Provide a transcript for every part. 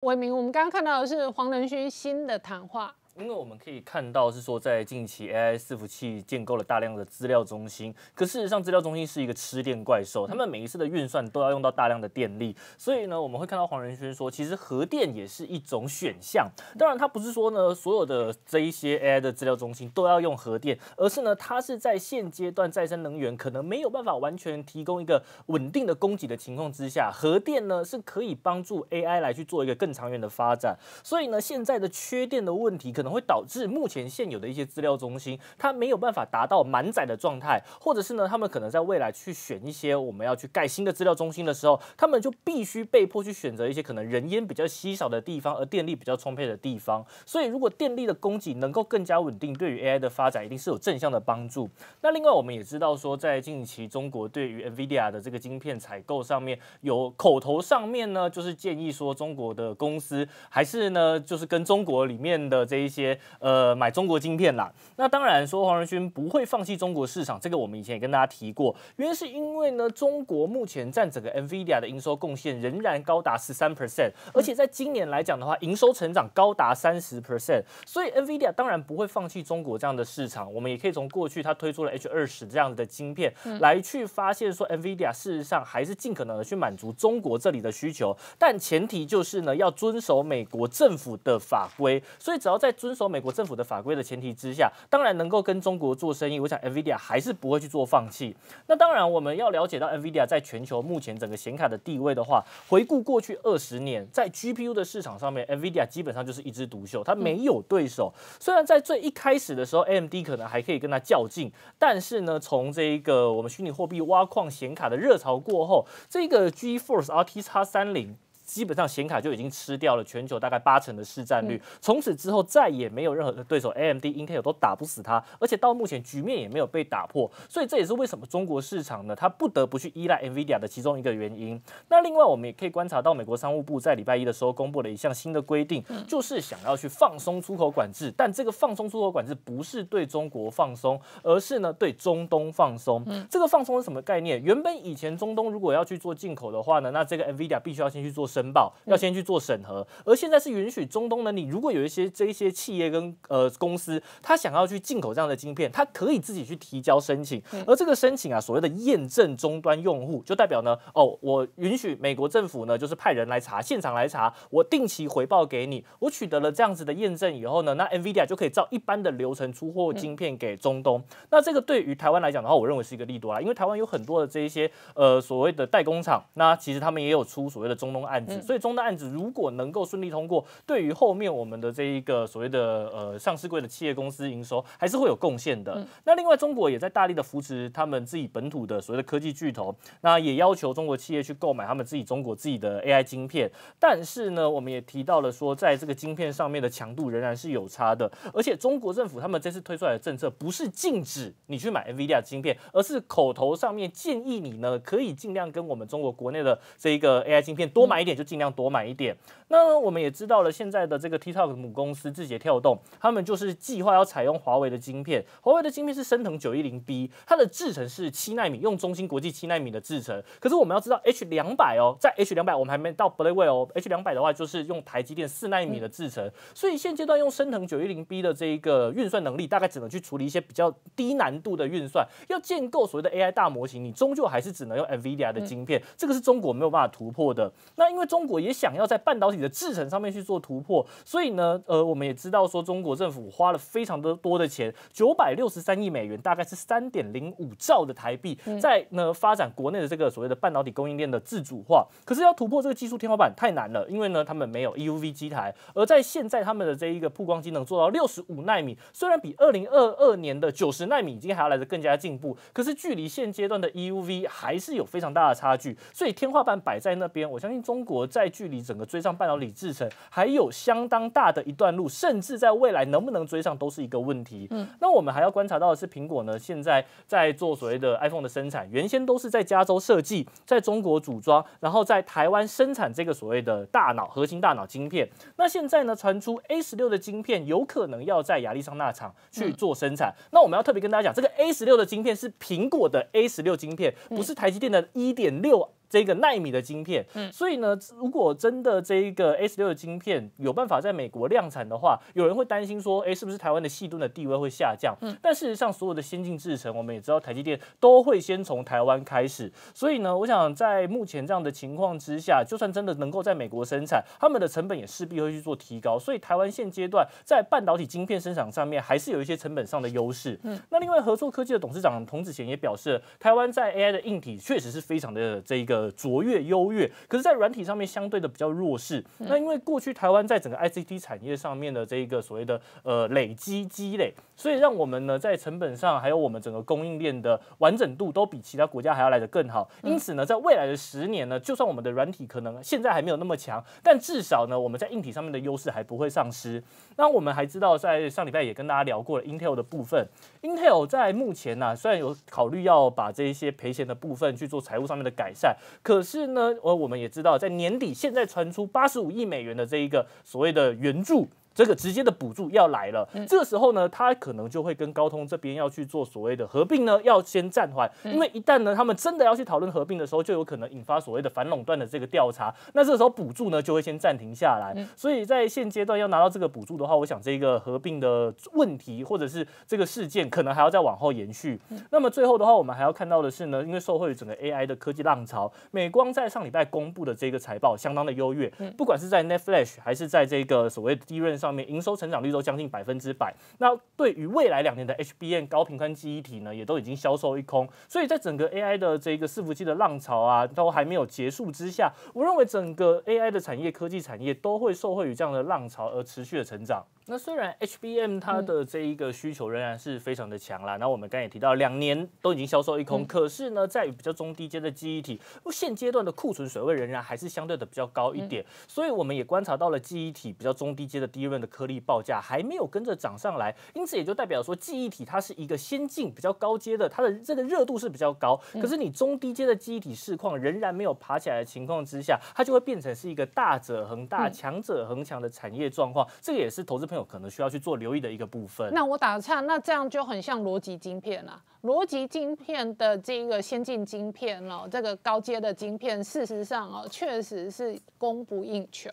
伟明，我们刚刚看到的是黄仁勋新的谈话。因为我们可以看到是说，在近期 AI 伺服器建构了大量的资料中心，可事实上资料中心是一个吃电怪兽，他们每一次的运算都要用到大量的电力，所以呢，我们会看到黄仁勋说，其实核电也是一种选项。当然，他不是说呢，所有的这一些 AI 的资料中心都要用核电，而是呢，它是在现阶段再生能源可能没有办法完全提供一个稳定的供给的情况之下，核电呢是可以帮助 AI 来去做一个更长远的发展。所以呢，现在的缺电的问题可能。会导致目前现有的一些资料中心，它没有办法达到满载的状态，或者是呢，他们可能在未来去选一些我们要去盖新的资料中心的时候，他们就必须被迫去选择一些可能人烟比较稀少的地方，而电力比较充沛的地方。所以，如果电力的供给能够更加稳定，对于 AI 的发展一定是有正向的帮助。那另外，我们也知道说，在近期中国对于 NVIDIA 的这个晶片采购上面，有口头上面呢，就是建议说中国的公司还是呢，就是跟中国里面的这一些。些呃买中国晶片啦，那当然说黄仁勋不会放弃中国市场，这个我们以前也跟大家提过，原因是因为呢，中国目前占整个 NVIDIA 的营收贡献仍然高达十三 percent，而且在今年来讲的话，营收成长高达三十 percent，所以 NVIDIA 当然不会放弃中国这样的市场。我们也可以从过去它推出了 H 二十这样子的晶片来去发现说，NVIDIA 事实上还是尽可能的去满足中国这里的需求，但前提就是呢，要遵守美国政府的法规，所以只要在遵守美国政府的法规的前提之下，当然能够跟中国做生意。我想 Nvidia 还是不会去做放弃。那当然，我们要了解到 Nvidia 在全球目前整个显卡的地位的话，回顾过去二十年，在 GPU 的市场上面，Nvidia 基本上就是一枝独秀，它没有对手。虽然在最一开始的时候，AMD 可能还可以跟它较劲，但是呢，从这一个我们虚拟货币挖矿显卡的热潮过后，这个 GeForce RTX 三零。基本上显卡就已经吃掉了全球大概八成的市占率，从此之后再也没有任何的对手，AMD、Intel 都打不死它，而且到目前局面也没有被打破，所以这也是为什么中国市场呢，它不得不去依赖 NVIDIA 的其中一个原因。那另外我们也可以观察到，美国商务部在礼拜一的时候公布了一项新的规定，就是想要去放松出口管制，但这个放松出口管制不是对中国放松，而是呢对中东放松。这个放松是什么概念？原本以前中东如果要去做进口的话呢，那这个 NVIDIA 必须要先去做申报要先去做审核，而现在是允许中东的你，如果有一些这一些企业跟呃公司，他想要去进口这样的晶片，他可以自己去提交申请，而这个申请啊，所谓的验证终端用户，就代表呢，哦，我允许美国政府呢，就是派人来查，现场来查，我定期回报给你，我取得了这样子的验证以后呢，那 NVIDIA 就可以照一般的流程出货晶片给中东。那这个对于台湾来讲的话，我认为是一个利多啦，因为台湾有很多的这一些呃所谓的代工厂，那其实他们也有出所谓的中东案子，所以中。的案子如果能够顺利通过，对于后面我们的这一个所谓的呃上市柜的企业公司营收还是会有贡献的。那另外中国也在大力的扶持他们自己本土的所谓的科技巨头，那也要求中国企业去购买他们自己中国自己的 AI 晶片。但是呢，我们也提到了说，在这个晶片上面的强度仍然是有差的。而且中国政府他们这次推出来的政策不是禁止你去买 NVIDIA 晶片，而是口头上面建议你呢可以尽量跟我们中国国内的这一个 AI 晶片多买一点，就尽量多买一点。那我们也知道了，现在的这个 TikTok 母公司字节跳动，他们就是计划要采用华为的晶片。华为的晶片是升腾九一零 B，它的制程是七纳米，用中芯国际七纳米的制程。可是我们要知道 H 两百哦，在 H 两百我们还没到 Blackwell 哦，H 两百的话就是用台积电四纳米的制程。所以现阶段用升腾九一零 B 的这一个运算能力，大概只能去处理一些比较低难度的运算。要建构所谓的 AI 大模型，你终究还是只能用 NVIDIA 的晶片，这个是中国没有办法突破的。那因为中国也想要在半导体的制程上面去做突破，所以呢，呃，我们也知道说，中国政府花了非常的多的钱，九百六十三亿美元，大概是三点零五兆的台币，在呢发展国内的这个所谓的半导体供应链的自主化。可是要突破这个技术天花板太难了，因为呢，他们没有 EUV 机台，而在现在他们的这一个曝光机能做到六十五纳米，虽然比二零二二年的九十纳米已经还要来的更加进步，可是距离现阶段的 EUV 还是有非常大的差距，所以天花板摆在那边，我相信中国在距离整个追上半导体制程还有相当大的一段路，甚至在未来能不能追上都是一个问题。嗯，那我们还要观察到的是，苹果呢现在在做所谓的 iPhone 的生产，原先都是在加州设计，在中国组装，然后在台湾生产这个所谓的大脑核心大脑晶片。那现在呢传出 A 十六的晶片有可能要在亚利桑那厂去做生产。那我们要特别跟大家讲，这个 A 十六的晶片是苹果的 A 十六晶片，不是台积电的一点六。这个纳米的晶片。嗯，所以呢，如果真的这一个 S 六的晶片有办法在美国量产的话，有人会担心说，哎，是不是台湾的细吨的地位会下降？嗯，但事实上，所有的先进制程，我们也知道台积电都会先从台湾开始。所以呢，我想在目前这样的情况之下，就算真的能够在美国生产，他们的成本也势必会去做提高。所以台湾现阶段在半导体晶片生产上面，还是有一些成本上的优势。嗯，那另外合作科技的董事长童子贤也表示，台湾在 AI 的硬体确实是非常的这一个卓越优越，可是，在软体上面相对的比较弱势。那因为过去台湾在整个 ICT 产业上面的这一个所谓的呃累积积累，所以让我们呢在成本上还有我们整个供应链的完整度都比其他国家还要来得更好。因此呢，在未来的十年呢，就算我们的软体可能现在还没有那么强，但至少呢，我们在硬体上面的优势还不会丧失。那我们还知道，在上礼拜也跟大家聊过了 Intel 的部分，Intel 在目前呢，虽然有考虑要把这一些赔钱的部分去做财务上面的改善，可是呢，呃，我们也知道，在年底现在传出八十五亿美元的这一个所谓的援助。这个直接的补助要来了，这个时候呢，他可能就会跟高通这边要去做所谓的合并呢，要先暂缓，因为一旦呢，他们真的要去讨论合并的时候，就有可能引发所谓的反垄断的这个调查，那这个时候补助呢就会先暂停下来。所以在现阶段要拿到这个补助的话，我想这个合并的问题或者是这个事件可能还要再往后延续。那么最后的话，我们还要看到的是呢，因为受惠于整个 AI 的科技浪潮，美光在上礼拜公布的这个财报相当的优越，不管是在 Net Flash 还是在这个所谓的低润上。面营收成长率都将近百分之百，那对于未来两年的 HBM 高频宽记忆体呢，也都已经销售一空，所以在整个 AI 的这个伺服器的浪潮啊，都还没有结束之下，我认为整个 AI 的产业、科技产业都会受惠于这样的浪潮而持续的成长。那虽然 HBM 它的这一个需求仍然是非常的强啦，那我们刚才也提到两年都已经销售一空，可是呢，在于比较中低阶的记忆体，现阶段的库存水位仍然还是相对的比较高一点，所以我们也观察到了记忆体比较中低阶的低润的颗粒报价还没有跟着涨上来，因此也就代表说记忆体它是一个先进比较高阶的，它的这个热度是比较高，可是你中低阶的记忆体市况仍然没有爬起来的情况之下，它就会变成是一个大者恒大、强者恒强的产业状况，这个也是投资朋友。可能需要去做留意的一个部分。那我打个岔，那这样就很像逻辑晶片啊。逻辑晶片的这个先进晶片哦，这个高阶的晶片，事实上哦，确实是供不应求。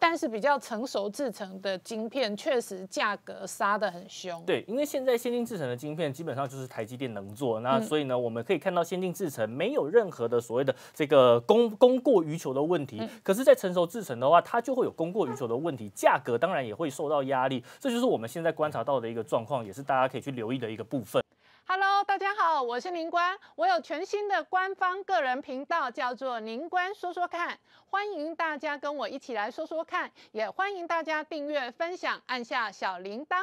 但是比较成熟制成的晶片，确实价格杀得很凶。对，因为现在先进制成的晶片基本上就是台积电能做，那所以呢，我们可以看到先进制成没有任何的所谓的这个供供过于求的问题。可是，在成熟制成的话，它就会有供过于求的问题，价格当然也会受到压力。这就是我们现在观察到的一个状况，也是大家可以去留意的一个部分。好，我是林官，我有全新的官方个人频道，叫做林官说说看，欢迎大家跟我一起来说说看，也欢迎大家订阅、分享，按下小铃铛。